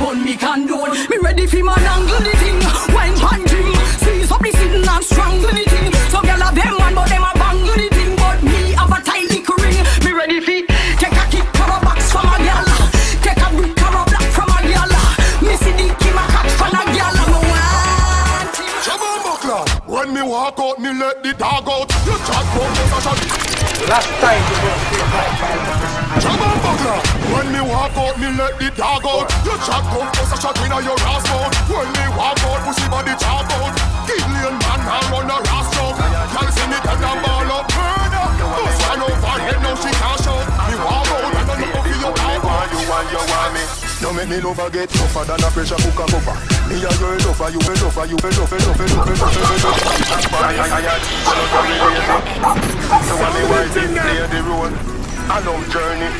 bun me condone. Me ready for man angle the thing. Wine pan dream, squeeze up the sitting and strangle the thing. So gyal have them man, but them a bangle the thing. But me have a tight little ring. Me ready for take a kick for a box from a gyal. Take a brick or a black from a gyal. Me see the Kim a catch from a gyal. Me want him. Shabba buckler. When me walk out, me let the dog out. You chat from the sasha. Last time you go walk out, me let the dog out. You chat for such a twin of your ass mouth. When me walk out, pussy body chat out. Gideon man, man run a ass jump. Y'all see me tell them ball up. Murder. Bust one over head, now she can't shout. Me walk out, I know for your walk out. You want, you want me. Don't make me lover get tougher than a pressure cooker cover. Me a your lover, you a lover, you a lover, lover, lover, lover, lover. I, I, I, I teach you not to relate it. So when me wise it, play the role. A long journey,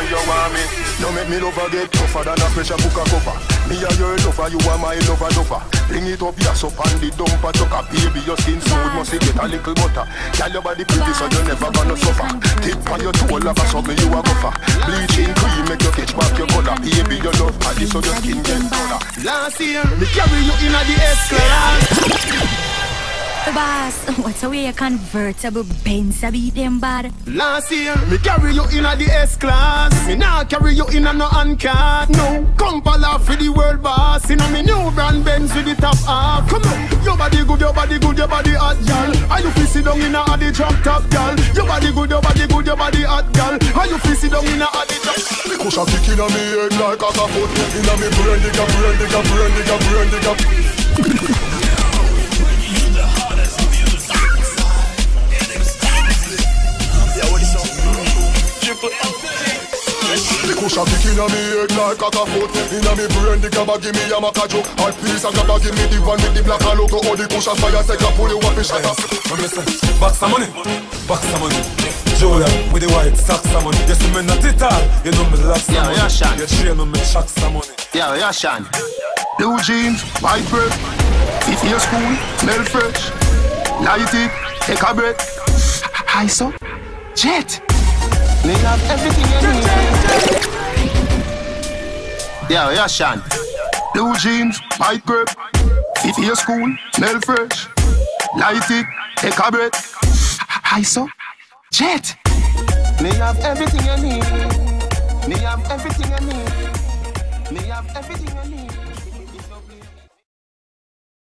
want you, want me. Don't make me lover get tougher than a pressure cooker cover. Me a your lover, you are my lover, lover. Bring it up, yes up on the dumper chucker. Baby, your skin smooth, must get a little butter. Girl, your body pretty, so you never gonna suffer. Tip on your toe, love a something you a gopher. Bleaching cream, make you catch back your color. Baby, your love body, so your skin get color. Last year, me carry you in a the S-Class boss, what's a way a convertible Benz? A beat them bad? Last year, me carry you in a the S-Class. Me now carry you in a no uncat No, come laugh for the world boss. In a me new brand Benz with the top half. Come on, your body good, your body good, your body hot, gal Are you fi sit down in a a the drop top, gal Your body good, your body good, your body hot, gal Are you fi sit down in a a the drop Me kush a kick inna me head like a foot Inna me brain digga, brain digga, brain digga, brain digga Me kush a kick inna me head like a foot Inna me brain digga, give me a maca joke Hot piece and grabba give me the one with the black and logo All the kush a fire take a pull you up and shut up When me say, box some money, box some money. Jordan with the white socks some money. You see me not it all, you know me lock some Yeah, money. yeah, Shan. You train me, me chuck some money. Yeah, yeah, Shan. Blue jeans, white bread If your school, smell fresh Light it, take a breath High so, jet Me have everything you need. Yeah, yeah, Shan. Blue jeans, white grape. Fit your school, smell fresh. Light it, take a breath. High so, jet. Me have everything you need. Me have everything you need. Me have everything you need.